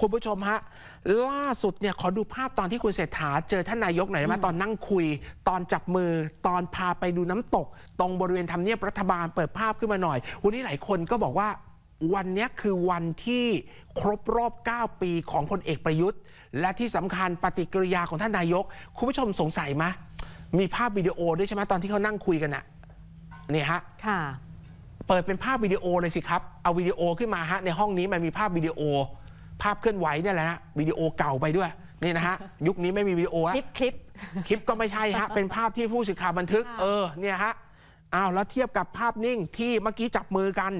คุณผู้ชมฮะล่าสุดเนี่ยขอดูภาพตอนที่คุณเศรษฐาเจอท่านนายกหน่อยได้ไหมตอนนั่งคุย ตอนจับมือตอนพาไปดูน้ำตก ตรงบริเวณทำเนียบรัฐบาลเปิดภาพขึ้นมาหน่อย วันนี้หลายคนก็บอกว่าวันเนี้ยคือวันที่ครบรอบ 9 ปีของพลเอกประยุทธ์ และที่สำคัญปฏิกิริยาของท่านนายก คุณผู้ชมสงสัยไหมมีภาพวิดีโอด้วยใช่ไหมตอนที่เขานั่งคุยกันอะนี่ฮะค่ะ เปิดเป็นภาพวิดีโอเลยสิครับ เอาวิดีโอขึ้นมาฮะในห้องนี้มันมีภาพวิดีโอ ภาพเคลื่อนไหวเนี่ยแหละฮะวิดีโอเก่าไปด้วยนี่นะฮะยุคนี้ไม่มีวิดีโอคอะลิปคลิปคลิปก็ไม่ใช่ฮะเป็นภาพที่ผู้สื่อข่าวบันทึกค่ะเออเนี่ยฮะอ้าวแล้วเทียบกับภาพนิ่งที่เมื่อกี้จับมือกัน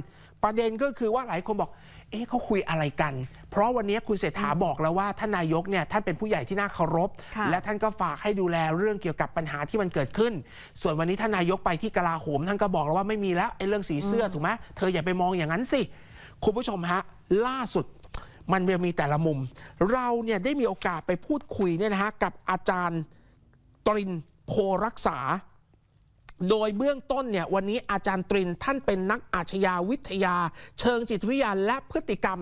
ประเด็นก็คือว่าหลายคนบอก เอ๊ะเขาคุยอะไรกัน เพราะวันนี้คุณเศรษฐาบอกแล้วว่าท่านนายกเนี่ยท่านเป็นผู้ใหญ่ที่น่าเคารพค่ะและท่านก็ฝากให้ดูแลเรื่องเกี่ยวกับปัญหาที่มันเกิดขึ้น ส่วนวันนี้ท่านนายกไปที่กลาโหม ท่านก็บอกแล้วว่าไม่มีแล้วไอ้เรื่องสีเสื้อถูกไหมเธออย่าไปมองอย่างนั้นสิคุณผู้ชมฮะล่าสุด มันมีแต่ละมุม เราเนี่ยได้มีโอกาสไปพูดคุยเนี่ยนะฮะกับอาจารย์ตรินโพรักษา โดยเบื้องต้นเนี่ยวันนี้อาจารย์ตรินท่านเป็นนักอาชญาวิทยา เชิงจิตวิทยาและพฤติกรรม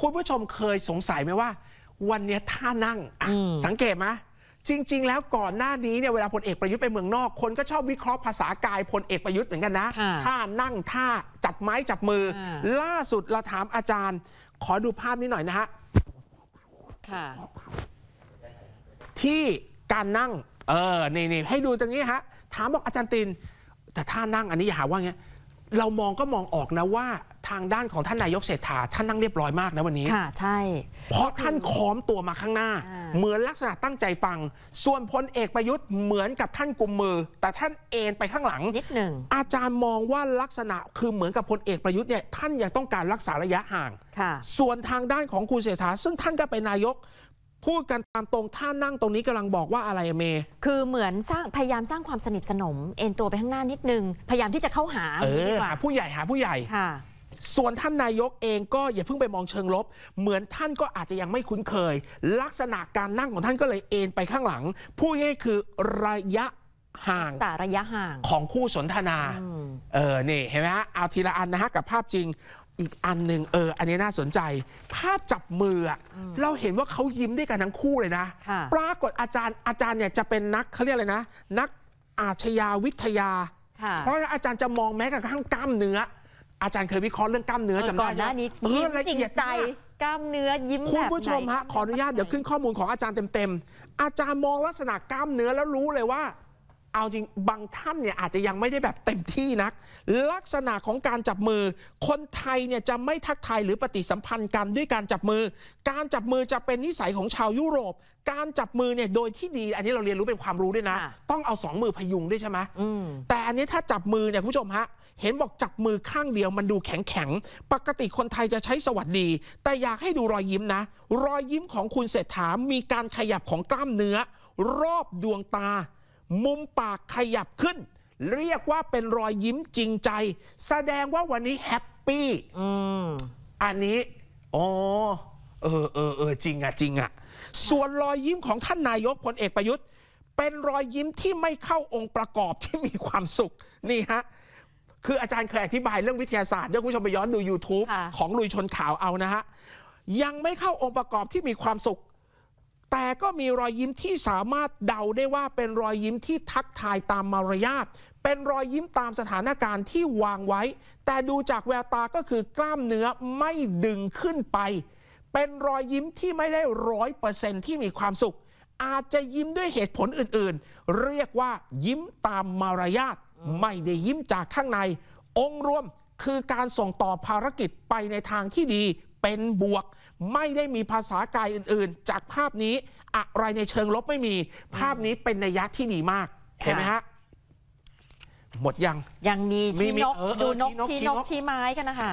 คุณผู้ชมเคยสงสัยไหมว่า วันเนี้ยท่านั่งอะสังเกตไหม จริง ๆ แล้วก่อนหน้านี้เนี่ยเวลาพลเอกประยุทธ์ไปเมืองนอก คนก็ชอบวิเคราะห์ภาษากายพลเอกประยุทธ์เหมือนกันนะค่ะท่านั่งท่าจับไม้จับมืออาล่าสุดเราถามอาจารย์ ขอดูภาพนี้หน่อยนะฮะค่ะที่การนั่ง เออนี่นี่ให้ดูตรงนี้ฮะ ถามบอกอาจารย์ติน แต่ท่านั่งอันนี้อย่าหาว่าไงเรามองก็มองออกนะว่า ทางด้านของท่านนายกเศรษฐาท่านนั่งเรียบร้อยมากนะวันนี้ค่ะใช่ เพราะท่านค้อมตัวมาข้างหน้าอ่าเหมือนลักษณะตั้งใจฟัง ส่วนพลเอกประยุทธ์เหมือนกับท่านกุมมือ แต่ท่านเอ็นไปข้างหลังนิดหนึ่งอาจารย์มองว่าลักษณะคือเหมือนกับพลเอกประยุทธ์เนี่ยท่านยังต้องการรักษาระยะห่างค่ะส่วนทางด้านของคุณเศรษฐา ซึ่งท่านก็เป็นนายกพูดกันตามตรงท่านั่งตรงนี้กำลังบอกว่าอะไรอะเม คือเหมือนสร้างพยายามสร้างความสนิทสนม เอ็นตัวไปข้างหน้านิดนึง พยายามที่จะเข้าหาเอดีอกว่าหาผู้ใหญ่หาผู้ใหญ่ค่ะ ส่วนท่านนายกเองก็อย่าเพิ่งไปมองเชิงลบ เหมือนท่านก็อาจจะยังไม่คุ้นเคย ลักษณะการนั่งของท่านก็เลยเอ็นไปข้างหลังพูดง่ายๆคือระยะห่างสาระยะห่างของคู่สนทนาอืมเออนี่เห็นไหมฮะเอาทีละอันนะฮะกับภาพจริงอีกอันหนึ่งเออ อันนี้น่าสนใจ ภาพจับมืออะเราเห็นว่าเขายิ้มด้วยกันทั้งคู่เลยนะค่ะปรากฏอาจารย์อาจารย์เนี่ยจะเป็นนักเขาเรียกอะไรนะ นักอาชญาวิทยาค่ะเพราะฉะนั้นอาจารย์จะมองแม้กระทั่งกล้ามเนื้อ อาจารย์เคยวิเคราะห์เรื่องกล้ามเนื้อจำได้ก่อนหน้านี้เออยิ้มละจริงเอียดใจมากกล้ามเนื้อยิ้มคุณแบบผู้ชมไหน ฮะขออนุญาตเดี๋ยวขึ้นข้อมูลของอาจารย์เต็มๆอาจารย์มองลักษณะกล้ามเนื้อแล้วรู้เลยว่า เอาจริงบางท่านเนี่ยอาจจะยังไม่ได้แบบเต็มที่นัก ลักษณะของการจับมือ คนไทยเนี่ยจะไม่ทักทายหรือปฏิสัมพันธ์กันด้วยการจับมือ การจับมือจะเป็นนิสัยของชาวยุโรป การจับมือเนี่ยโดยที่ดี อันนี้เราเรียนรู้เป็นความรู้ด้วยนะค่ะต้องเอาสองมือพยุงด้วยใช่ไหมอืมแต่อันนี้ถ้าจับมือเนี่ยคุณผู้ชมฮะเห็นบอกจับมือข้างเดียวมันดูแข็งแข็งๆปกติคนไทยจะใช้สวัสดี แต่อยากให้ดูรอยยิ้มนะ รอยยิ้มของคุณเศรษฐามีการขยับของกล้ามเนื้อ รอบดวงตา มุมปากขยับขึ้น เรียกว่าเป็นรอยยิ้มจริงใจ แสดงว่าวันนี้แฮปปี้อืมอันนี้อ๋อเออเออเออจริงอะจริงอะส่วนรอยยิ้มของท่านนายกพลเอกประยุทธ์ เป็นรอยยิ้มที่ไม่เข้าองค์ประกอบที่มีความสุขนี่ฮะคืออาจารย์เคยอธิบายเรื่องวิทยาศาสตร์เดี๋ยวคุณผู้ชมไปย้อนดู YouTube ค่ะของลุยชนข่าวเอานะฮะยังไม่เข้าองค์ประกอบที่มีความสุข แต่ก็มีรอยยิ้มที่สามารถเดาได้ว่าเป็นรอยยิ้มที่ทักทายตามมารยาทเป็นรอยยิ้มตามสถานการณ์ที่วางไว้ แต่ดูจากแววตาก็คือกล้ามเนื้อไม่ดึงขึ้นไป เป็นรอยยิ้มที่ไม่ได้ร้อยเปอร์เซนที่มีความสุข อาจจะยิ้มด้วยเหตุผลอื่นๆ เรียกว่ายิ้มตามมารยาทไม่ได้ยิ้มจากข้างใน องค์รวมคือการส่งต่อภารกิจไปในทางที่ดี เป็นบวก ไม่ได้มีภาษากายอื่นๆ จากภาพนี้อะไรในเชิงลบไม่มี ภาพนี้เป็นนัยยะที่ดีมาก เห็นไหมฮะหมดยัง ยังมีมีชี้มีนกเออเออดูนกชี้ชี้นนกกชี้ไม้กันนะคะ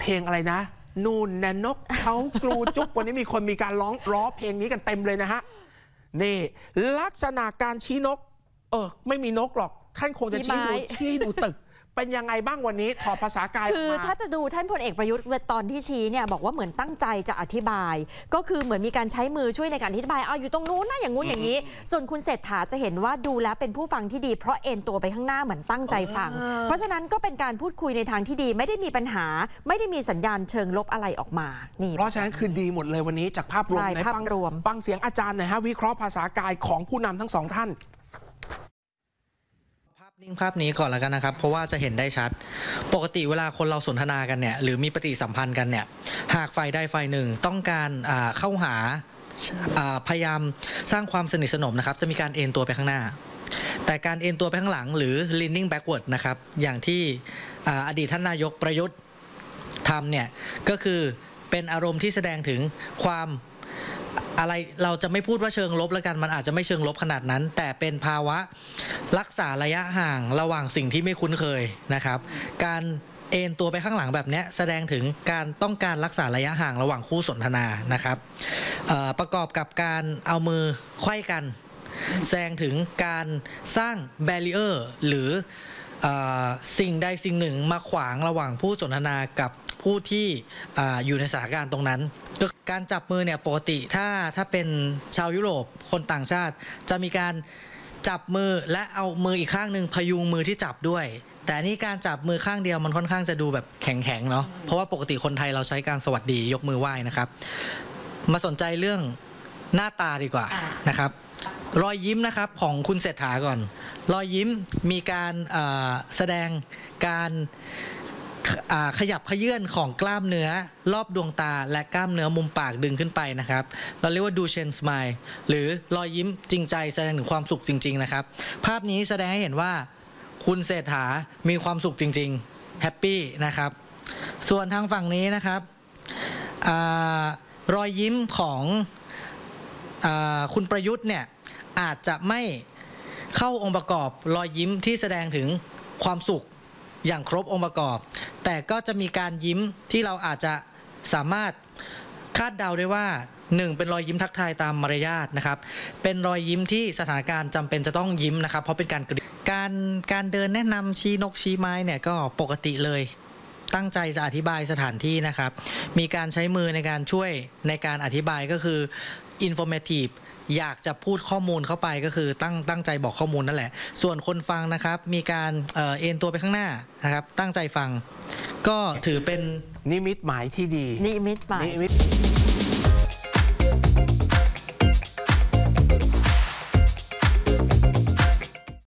เพลงอะไรนะ นูนแนนกเขากลูจุกวันนี้มีคนมีการร้องร้อเพลงนี้กันเต็มเลยนะฮะนี่ ลักษณะการชี้นก เออไม่มีนกหรอกท่านคงจะชี้ชี้ไม้ดูชี้ดูตึก เป็นยังไงบ้างวันนี้ถอดภาษากายอคืออกมาถ้าจะดูท่านพลเอกประยุทธ์ตอนที่ชี้เนี่ยบอกว่าเหมือนตั้งใจจะอธิบาย ก็คือเหมือนมีการใช้มือช่วยในการอธิบายเอาอยู่ตรงนู้นนะอย่างงู้นอย่างนี้ ส่วนคุณเศรษฐาจะเห็นว่าดูแล้วเป็นผู้ฟังที่ดีเพราะเอ็นตัวไปข้างหน้าเหมือนตั้งใจฟัง เพราะฉะนั้นก็เป็นการพูดคุยในทางที่ดีไม่ได้มีปัญหา ไม่ได้มีสัญญาณเชิงลบอะไรออกมานี่เพราะฉะนั้นคือดีหมดเลยวันนี้จากภาพรวมใช่ไหนภาพฟังรวมฟังเสียงอาจารย์หน่อยฮะวิเคราะห์ภาษากายของผู้นำทั้งสองท่านภาพ นิ่งภาพนี้ก่อนแล้วกันนะครับ เพราะว่าจะเห็นได้ชัด ปกติเวลาคนเราสนทนากันเนี่ยหรือมีปฏิสัมพันธ์กันเนี่ยหากฝ่ายใดฝ่ายหนึ่งต้องการเข้าหาพยายามสร้างความสนิทสนมนะครับ จะมีการเอ็นตัวไปข้างหน้า แต่การเอ็นตัวไปข้างหลังหรือ leaning backward นะครับ อย่างที่อดีตท่านนายกประยุทธ์ทำเนี่ยก็คือเป็นอารมณ์ที่แสดงถึงความ อะไรเราจะไม่พูดว่าเชิงลบแล้วกัน มันอาจจะไม่เชิงลบขนาดนั้น แต่เป็นภาวะรักษาระยะห่างระหว่างสิ่งที่ไม่คุ้นเคยนะครับ การเอ็นตัวไปข้างหลังแบบนี้แสดงถึงการต้องการรักษาระยะห่างระหว่างคู่สนทนานะครับประกอบกับการเอามือไขว้กัน แสดงถึงการสร้างแบรีเออร์หรืออสิ่งใดสิ่งหนึ่งมาขวางระหว่างผู้สนทนากับ ผู้ที่ออยู่ในสถานการณ์ตรงนั้นก็การจับมือเนี่ยปกติถ้าถ้าเป็นชาวยุโรปคนต่างชาติ จะมีการจับมือและเอามืออีกข้างหนึ่งพยุงมือที่จับด้วย แต่นี่การจับมือข้างเดียวมันค่อนข้างจะดูแบบแข็งๆเนาะเพราะว่าปกติคนไทยเราใช้การสวัสดียกมือไหว้นะครับ มาสนใจเรื่องหน้าตาดีกว่านะครับ รอยยิ้มนะครับของคุณเศรษฐาก่อน รอยยิ้มมีการแสดงการ ขยับขยื่นของกล้ามเนื้อรอบดวงตาและกล้ามเนื้อมุมปากดึงขึ้นไปนะครับ เราเรียกว่าดูเชนสม l e หรือรอยยิ้มจริงใจแสดงถึงความสุขจริง ๆ นะครับ ภาพนี้แสดงให้เห็นว่าคุณเศรษฐามีความสุขจริง ๆ แฮปปี้นะครับ ส่วนทางฝั่งนี้นะครับอรอยยิ้มของอคุณประยุทธ์เนี่ยอาจจะไม่เข้าองค์ประกอบรอยยิ้มที่แสดงถึงความสุข อย่างครบองค์ประกอบ แต่ก็จะมีการยิ้มที่เราอาจจะสามารถคาดเดาได้ว่าหนึ่งเป็นรอยยิ้มทักทายตามมารยาทนะครับ เป็นรอยยิ้มที่สถานการณ์จำเป็นจะต้องยิ้มนะครับ เพราะเป็นการกระดิกการการเดินแนะนำชี้นกชี้ไม้เนี่ยก็ปกติเลย ตั้งใจจะอธิบายสถานที่นะครับ มีการใช้มือในการช่วยในการอธิบายก็คือ informative อยากจะพูดข้อมูลเข้าไปก็คือตั้งตั้งใจบอกข้อมูลนั่นแหละ ส่วนคนฟังนะครับมีการเอ่อเอ็นตัวไปข้างหน้านะครับตั้งใจฟัง ก็ถือเป็นนิมิตหมายที่ดี นิมิตหมายนิมิต